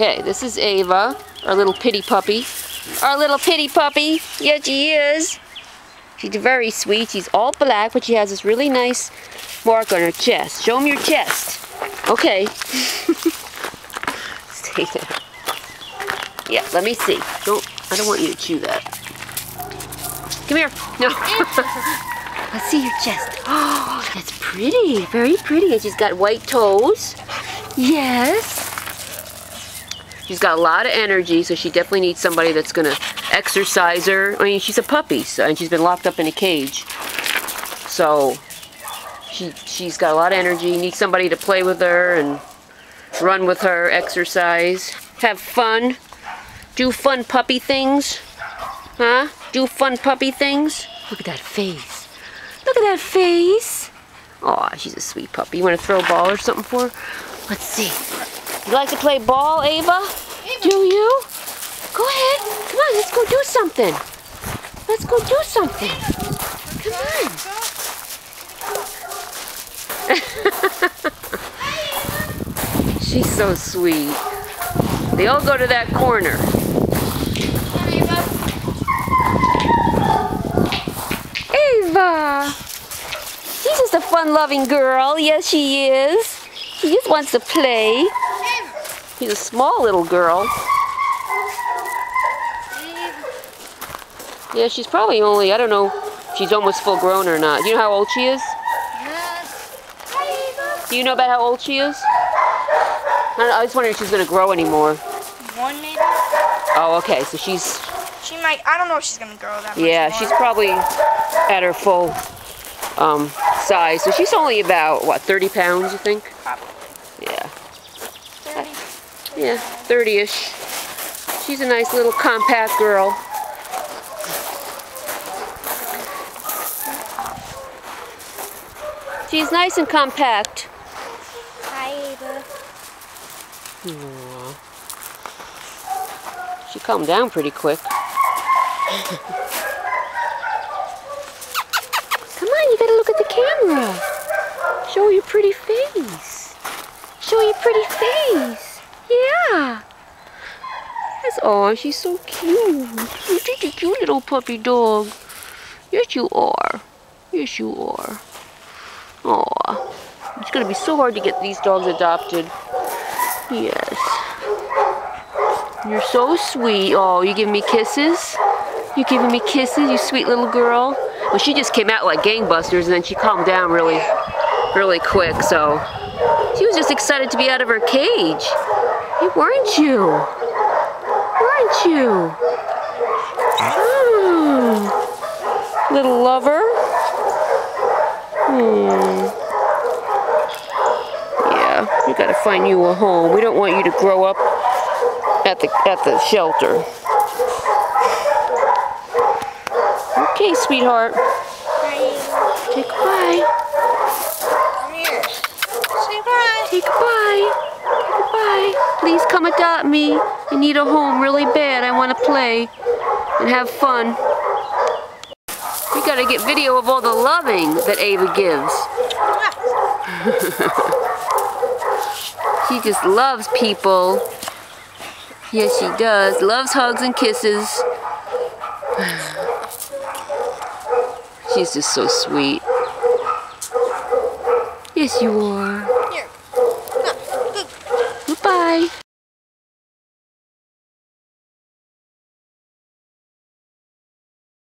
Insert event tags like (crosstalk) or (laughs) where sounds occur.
Okay, this is Ava, our little pitty puppy. Our little pitty puppy. Yes, she is. She's very sweet. She's all black, but she has this really nice mark on her chest. Show them your chest. Okay. (laughs) Stay there. Yeah, let me see. Don't. I don't want you to chew that. Come here. No. (laughs) Let's see your chest. Oh, (gasps) that's pretty. Very pretty. And she's got white toes. Yes. She's got a lot of energy, so she definitely needs somebody that's going to exercise her. I mean, she's a puppy, so, and she's been locked up in a cage. So, she, she's got a lot of energy, needs somebody to play with her and run with her, exercise, have fun, do fun puppy things. Huh? Do fun puppy things? Look at that face. Look at that face. Aw, she's a sweet puppy. You want to throw a ball or something for her? Let's see. You like to play ball, Ava? Do you? Go ahead. Come on, let's go do something. Let's go do something. Come on. (laughs) She's so sweet. They all go to that corner. Ava! She's just a fun-loving girl. Yes, she is. She just wants to play. She's a small little girl. Yeah, she's probably only, I don't know, she's almost full grown or not. Do you know how old she is? Do you know about how old she is? I, don't know, I was wondering if she's going to grow anymore. One maybe? Oh, okay, so she's... She might, I don't know if she's going to grow that much Yeah, she's probably at her full um, size. So she's only about, what, 30 pounds, you think? Probably. Yeah. 30. Yeah, 30-ish. She's a nice little compact girl. She's nice and compact. Hi, Ava. Aw. She calmed down pretty quick. Come on, you gotta look at the camera. Show your pretty face. Show your pretty face. Yeah. That's oh, she's so cute. You're such a cute little puppy dog. Yes, you are. Yes, you are. Aw. It's gonna be so hard to get these dogs adopted. Yes. You're so sweet. Oh, you giving me kisses? You giving me kisses, you sweet little girl? Well, she just came out like gangbusters and then she calmed down really, really quick, so. She was just excited to be out of her cage. Hey, weren't you? Weren't you? Hmm. Little lover? Hmm. Yeah, we gotta find you a home. We don't want you to grow up at the at the shelter. Okay, sweetheart. Hi, Say goodbye. come here. Say bye. Say goodbye. Please come adopt me. I need a home really bad. I want to play and have fun. We gotta get video of all the loving that Ava gives. (laughs) She just loves people. Yes, she does. Loves hugs and kisses. (sighs) She's just so sweet. Yes, you are. Goodbye.